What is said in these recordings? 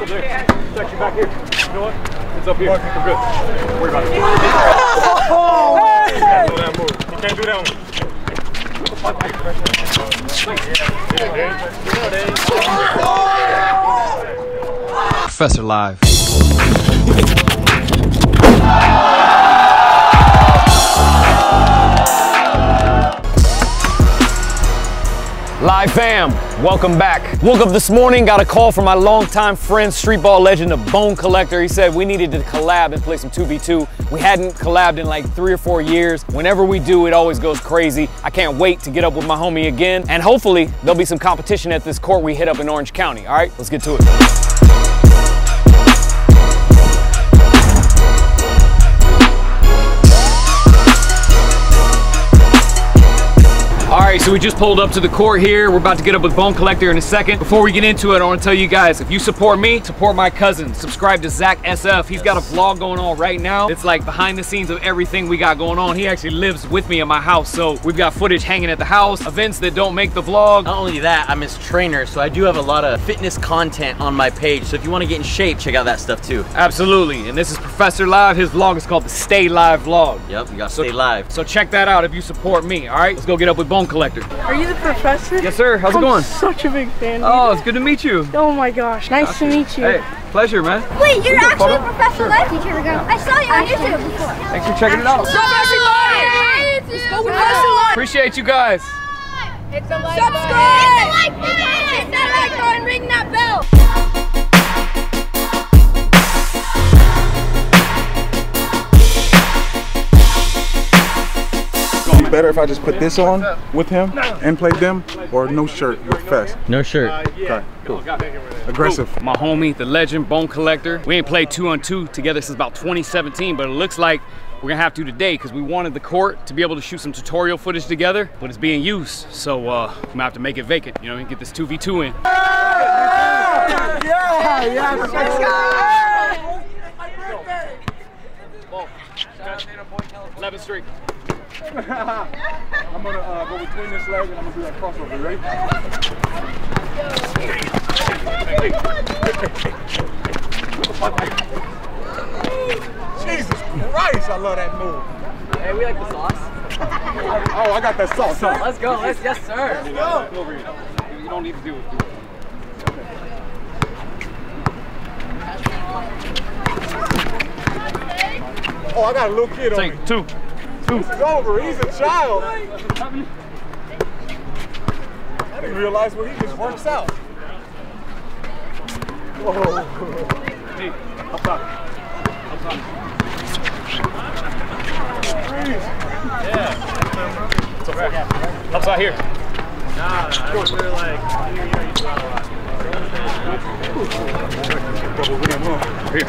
It's up here. You know what? It's up here. We're good. Don't worry about it. You can't do that move. You can't do that one. Professor Live. Live fam, welcome back. Woke up this morning, got a call from my longtime friend, street ball legend, the Bone Collector. He said we needed to collab and play some 2v2. We hadn't collabed in like three or four years. Whenever we do, it always goes crazy. I can't wait to get up with my homie again. And hopefully, there'll be some competition at this court we hit up in Orange County. All right, let's get to it. Right, so we just pulled up to the court here. We're about to get up with Bone Collector in a second. Before we get into it, I want to tell you guys, if you support me, support my cousin. Subscribe to Zack SF. He's got a vlog going on right now. It's like behind the scenes of everything we got going on. He actually lives with me in my house, so we've got footage hanging at the house, events that don't make the vlog. Not only that, I'm his trainer, so I do have a lot of fitness content on my page. So if you want to get in shape, check out that stuff too. Absolutely, and this is Professor Live. His vlog is called the Stay Live Vlog. Yep, you got to So- stay live. So check that out if you support me, all right? Let's go get up with Bone Collector. Are you the professor? Yes, sir. How's it going? I'm going? such a big fan. Oh, it's good to meet you. Oh my gosh, nice to meet you. Hey, pleasure, man. Wait, you're actually a photo? professional life teacher. I saw you on YouTube before. Thanks for checking it out. Professor Live! Let's go with Professor Live! Appreciate you guys. It's a like Subscribe! Hit the like button! Hit that like button! Ring that bell! Better if I just put this on with him and play them, or no shirt with Fest. No shirt. Okay, cool. Aggressive. My homie, the legend, Bone Collector. We ain't played two on two together since about 2017, but it looks like we're gonna have to today because we wanted the court to be able to shoot some tutorial footage together, but it's being used. So uh, I'm gonna have to make it vacant, you know, and get this 2v2 in. Yeah, yeah. Let's go! 11th Street. I'm gonna uh, go between this leg and I'm gonna do that crossover. Ready? Jesus Christ, I love that move. Hey, we like the sauce. Oh, I got that sauce. Huh? Let's go. Let's yes, sir. Go over here. You- You don't need to do it. Oh, I got a little kid on me. Take two. It's over. He's a child. I didn't realize when he just works out. Whoa. Hey, up top. Up top. Yeah. It's over there. Upside here. Double rim, huh? Here.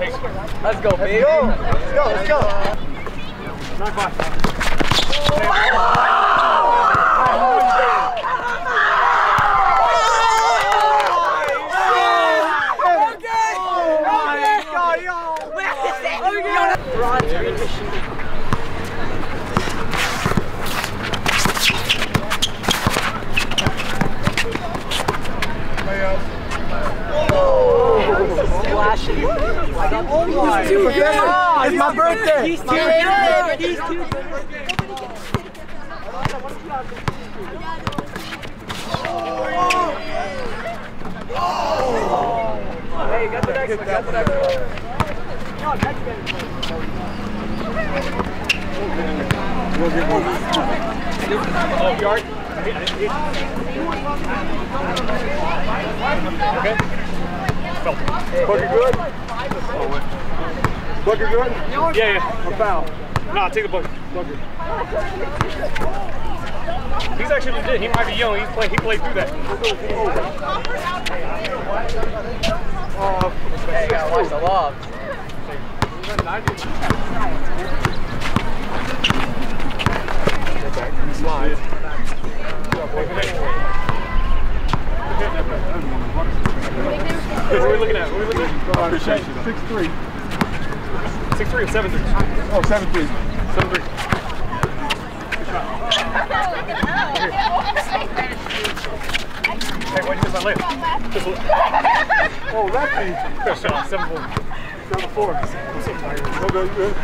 Let's go, baby. Let's go, let's go. Nine five. It's my birthday! He's too good. He's too We'll get one. Oh, you alright? Okay. Booker good? Booker good? Yeah, yeah. A foul. Nah, take the bucket. Bucket. He's actually legit. He might be young. He's play, he played through that. Hey, you gotta watch the lob. What are we looking at? What are we looking at? Appreciate you. Six three. Six three or seven three? Oh, seven three. Seven three. Hey, why'd you miss my look. Oh, lefty. Good shot. Seven four. Seven four. I'm so tired. Okay, you good?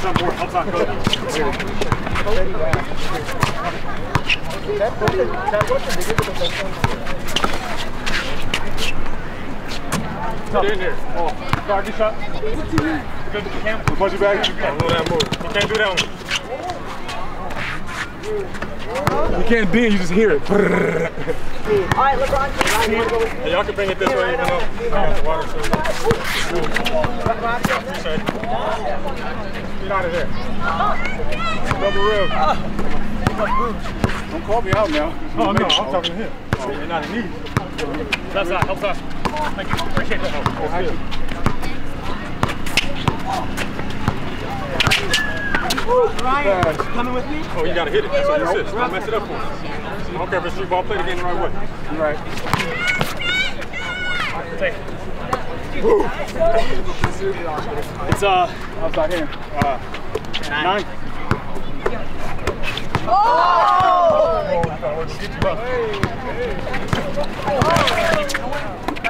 Seven four. Outside. Go. Get in there. Oh, guard your shot. Good. You can't. Punch it back. You can't do that move. You can't do that one. You can't ding, you just hear it. All right, LeBron. Hey, y'all can bring it this way even though I water. So. Get out of there. Double rib. Don't call me out now. Oh, no, I'm talking to him. Oh, you're not in need. Left side, help side. That help. That's good. Fast. Oh, you gotta hit it. That's what this is. Don't mess it up for him. I don't care if it's street ball, play the game the right way. You're right. Take it. It's uh, Outside hand. nine.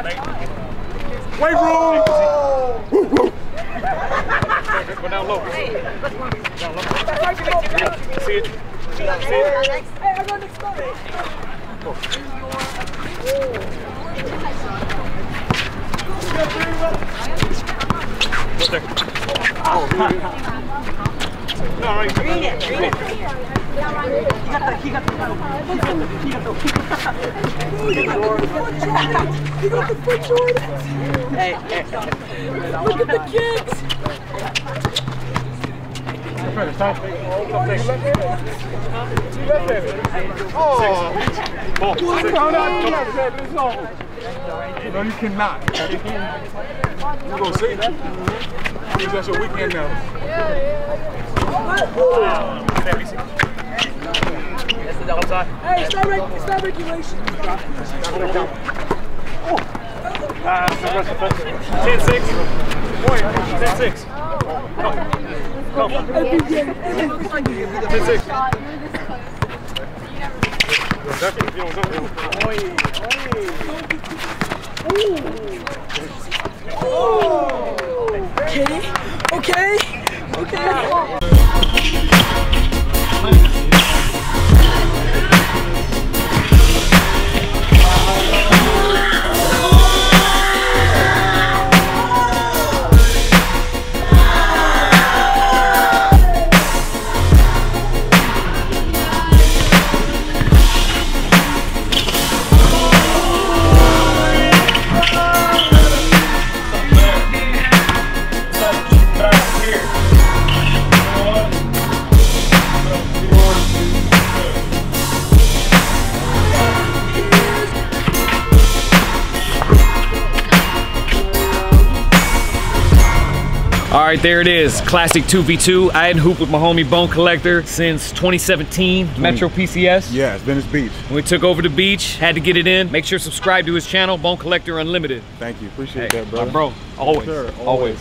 Weight room! Go down low. Down low. See it? See it? What's there? No, right. Green it, green it. Hey, hey. It's time. Oh, Ball. Six. no, no, you gotta say this over. No, you cannot. You're gonna see that's your weekend now. There we see. Outside. Hey, it's not, reg- it's not regulation. Ah, that's the rest of it. 10 6. Point. 10 6. Come. Come. 10 6. You don't jump, you Okay, okay, okay. All right, there it is. Classic 2v2. I hadn't hooped with my homie Bone Collector since 2017, mm. Metro PCS. Yes, Venice Beach. When we took over the beach, had to get it in. Make sure to subscribe to his channel, Bone Collector Unlimited. Thank you. Appreciate Hey, that, my bro, always, sir, always. always.